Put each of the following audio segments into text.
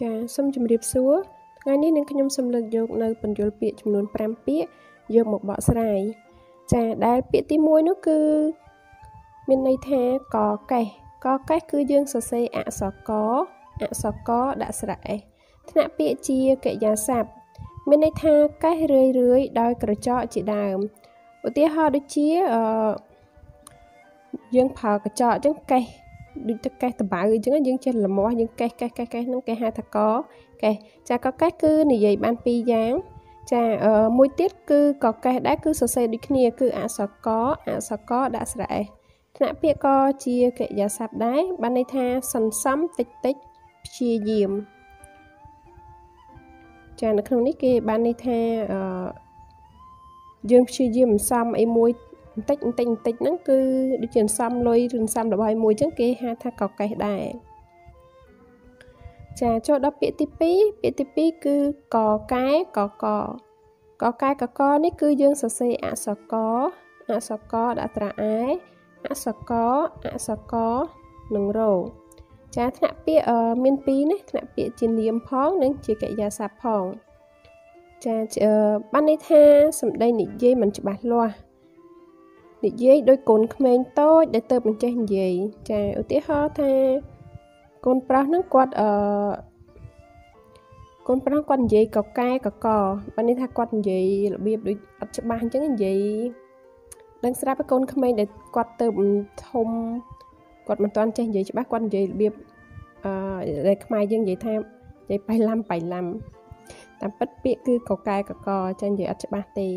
ចាសូមជម្រាបសួរថ្ងៃនេះនឹងខ្ញុំសូមលើកយកនៅបញ្យលពាក្យចំនួន5ពាក្យយកមកបកស្រាយចាដែលពាក្យទី1នោះគឺ មានន័យថាកកេះកកេះគឺយើងសរសេរអក្សរកអក្សរកដាក់ស្រៈអេសថ្នាក់ពាក្យជាកិរិយាសព្ទមានន័យថាកេះរឿយរឿយដោយក្រចកជាដើមឧទាហរណ៍ដូចជាអឺយើងប្រើកញ្ចក់អញ្ចឹងកេះ ដូចទៅកេះតបៅអញ្ចឹងយើងចេះលមាស់យើងកេះកេះកេះកេះហ្នឹងគេហៅថាកកេះចាកកេះគឺនិយាយបានពីរយ៉ាងចាមួយទៀតគឺកកេះដែរគឺសរសេរដូចគ្នា គឺអក្សរកអក្សរកដាក់ស្រៈអេសថ្នាក់ពាក្យកជាកិរិយាសព្ទដែរបានន័យថាសន្សំតិចតិចព្យាយាមចានៅក្នុងនេះគេបានន័យថាអឺយើងព្យាយាមសំអីមួយ បន្តិចបន្តិចបន្តិចហ្នឹងគឺដូចជាសំលុយឬសំរបស់មួយអញ្ចឹងគេហៅថាកកេះដែរចាចូលដល់ពាក្យទី2ពាក្យទី2គឺកកែកកកកែកកនេះគឺយើងសរសេរអក្សរកអក្សរកដាក់ត្រាអែអក្សរកអក្សរកនិងរោចាថ្នាក់ពាក្យមាន2ណាថ្នាក់ពាក្យជានាមផងនិងជាកិរិយាសព្ទផងចាបានន័យថាសម្ដីនិយាយមិនច្បាស់លាស់ និយាយដោយកូនក្មេងតូចដែលទៅមិនចេះនិយាយចាឧទាហរណ៍ថាកូនប្រុសហ្នឹងគាត់អឺកូនប្រុសគាត់និយាយកកែកកបាននេះថាគាត់និយាយរបៀបដូចអត់ច្បាស់អញ្ចឹងនិយាយដឹងស្រាប់ឲ្យកូនក្មេងដែលគាត់ទៅធំគាត់មិនទាន់ចេះនិយាយច្បាស់គាត់និយាយរបៀបអឺដែលខ្មែរយើងនិយាយថានិយាយបៃឡាំបៃឡាំតាមពិតពាក្យគឺកកែកកចានិយាយអត់ច្បាស់ទេ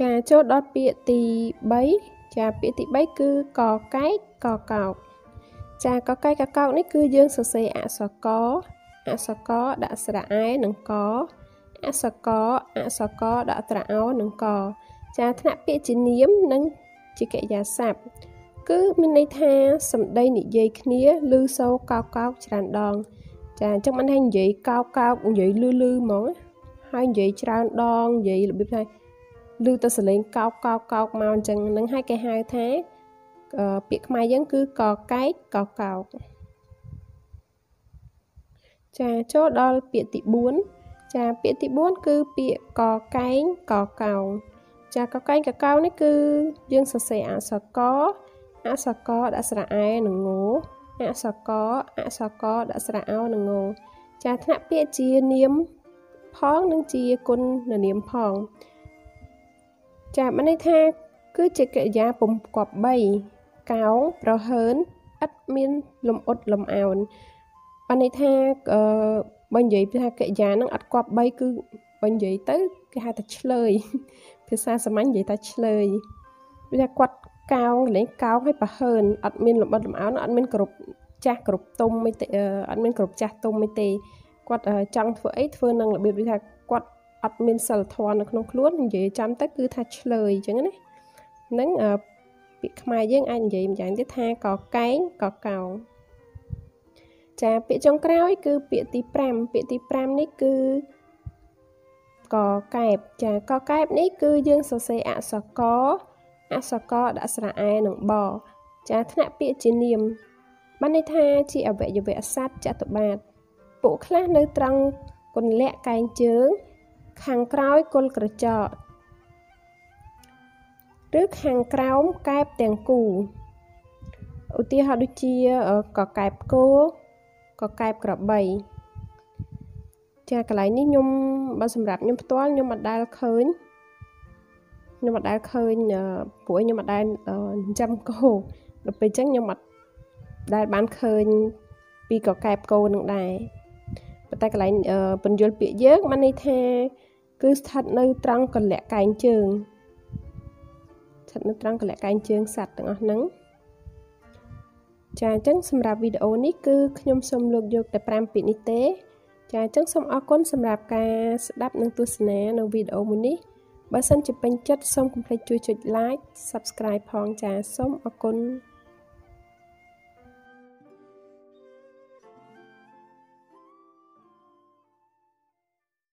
ចាចូលដល់ពាក្យទី3ចាពាក្យទី3គឺកកែកកកោកចាកកែកកោកនេះគឺយើងសរសេរអក្សរកអក្សរកដាក់ស្រៈអែនិងកអក្សរកអក្សរកដាក់ត្រអោនិងកចាថ្នាក់ពាក្យជានាមនិងជាកិរិយាសព្ទគឺមានន័យថាសម្ដីនិយាយគ្នាឮសូរកោកកោកច្រើនដង ចាអញ្ចឹងមិនថានិយាយកោកកោកនិយាយលឺលឺហ្មងហើយនិយាយច្រើនដងនិយាយរបៀបថា ឮទៅសលេងកោកកោកកោកមកអញ្ចឹងនឹងឲ្យគេហៅថាពាក្យខ្មែរយើងគឺកកែកកកោកចាចូលដល់ពាក្យទី4ចាពាក្យទី4គឺពាក្យកកែងកកោងចាកកែងកកោងនេះគឺយើងសរសេរអក្សរកអក្សរកដាក់ស្រៈអែនិងងអក្សរកអក្សរកដាក់ស្រៈអោនិងងចាថ្នាក់ពាក្យជានាមផងនិងជាគុណនាមផង ចាបានន័យថាគឺជាកិរិយាពុំគប់3កោងប្រហើនឥតមានលំអ៊ុតលំអោនបានន័យថាអឺបើនិយាយថាកិរិយានឹងអត់គប់3គឺបើនិយាយទៅគេហៅថាឆ្លើយភាសាសាមញ្ញនិយាយថាឆ្លើយវាថាគាត់កោងកលែងកោងឲ្យប្រហើនអត់មានលំអិតលំអោនអត់មានគ្រប់ចាស់គ្រប់ទុំមិនទេអត់មានគ្រប់ចាស់ទុំមិនទេគាត់ចង់ធ្វើអីធ្វើនឹងរបៀបដូចថាគាត់ អត់មានសិលធម៌នៅក្នុងខ្លួននិយាយចាំទៅគឺថាឆ្លើយអញ្ចឹងណានឹងពាក្យខ្មែរយើងអាចនិយាយម្យ៉ាងទៀតថាកកែងកកោងចាពាក្យចុងក្រោយ គឺពាក្យទី5ពាក្យទី5នេះគឺកកែបចាកកែបនេះគឺយើងសរសេរអក្សរកអក្សរកដាក់ស្រៈអែនិងបចាថ្នាក់ពាក្យជានាមបានន័យថាជាអវយវៈសត្វចតុបាទពួកខ្លះនៅត្រង់គុណលៈកែងជើង ខាងក្រោយគល់ក្រចកឬខាងក្រោមកែបទាំងគូឧទាហរណ៍ដូចជាកកែបគោកកែបក្របីចាកន្លែងនេះខ្ញុំបើសម្រាប់ខ្ញុំផ្ទាល់ខ្ញុំអត់ដែលឃើញខ្ញុំអត់ដែលឃើញព្រោះខ្ញុំអត់ដែលចិញ្ចឹមគោដល់ពេលអញ្ចឹងខ្ញុំអត់ដែលបានឃើញពីកកែបគោនឹងដែរប៉ុន្តែកន្លែងពន្យល់ពាក្យយើងបានន័យថាគឺស្ថិតនៅត្រង់កលៈកែងជើងស្ថិតនៅត្រង់កលៈកែងជើងសត្វទាំងអស់ហ្នឹងចាអញ្ចឹងសម្រាប់វីដេអូនេះគឺខ្ញុំសូមលើកយកតែ5ពាក្យនេះទេ ចាអញ្ចឹងសូមអរគុណសម្រាប់ការស្ដាប់និងទស្សនានៅវីដេអូមួយនេះបើសិនជាពេញចិត្តសូមកុំភ្លេចជួយចុច like Subscribe ផងចាសូមអរគុណ